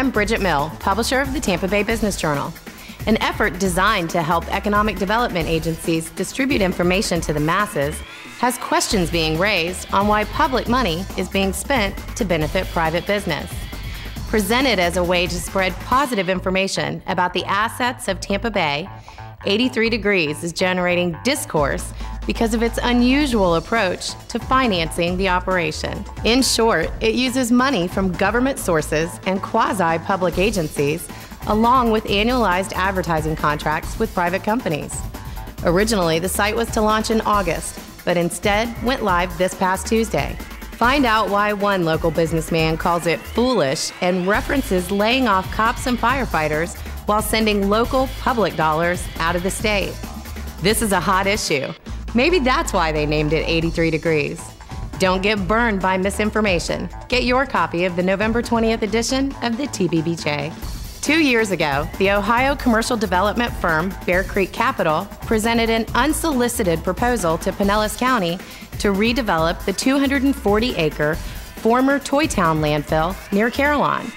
I'm Bridget Mill, publisher of the Tampa Bay Business Journal. An effort designed to help economic development agencies distribute information to the masses has questions being raised on why public money is being spent to benefit private business. Presented as a way to spread positive information about the assets of Tampa Bay, 83 Degrees is generating discourse because of its unusual approach to financing the operation. In short, it uses money from government sources and quasi public agencies, along with annualized advertising contracts with private companies. Originally, the site was to launch in August, but instead went live this past Tuesday. Find out why one local businessman calls it foolish and references laying off cops and firefighters while sending local public dollars out of the state. This is a hot issue. Maybe that's why they named it 83 Degrees. Don't get burned by misinformation. Get your copy of the November 20th edition of the TBBJ. Two years ago, the Ohio commercial development firm Bear Creek Capital presented an unsolicited proposal to Pinellas County to redevelop the 240 acre former Toy Town landfill near Carillon.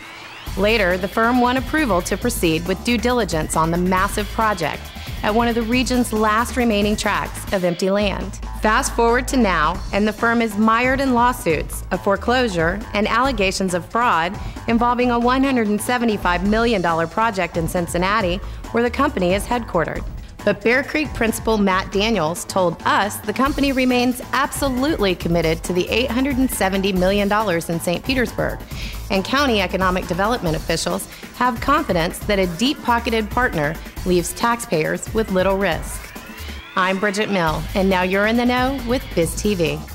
Later, the firm won approval to proceed with due diligence on the massive project at one of the region's last remaining tracts of empty land. Fast forward to now, and the firm is mired in lawsuits, a foreclosure, and allegations of fraud involving a $175 million project in Cincinnati where the company is headquartered. But Bear Creek principal Matt Daniels told us the company remains absolutely committed to the $870 million in St. Petersburg, and county economic development officials have confidence that a deep pocketed partner leaves taxpayers with little risk. I'm Bridget Mill, and now you're in the know with Biz TV.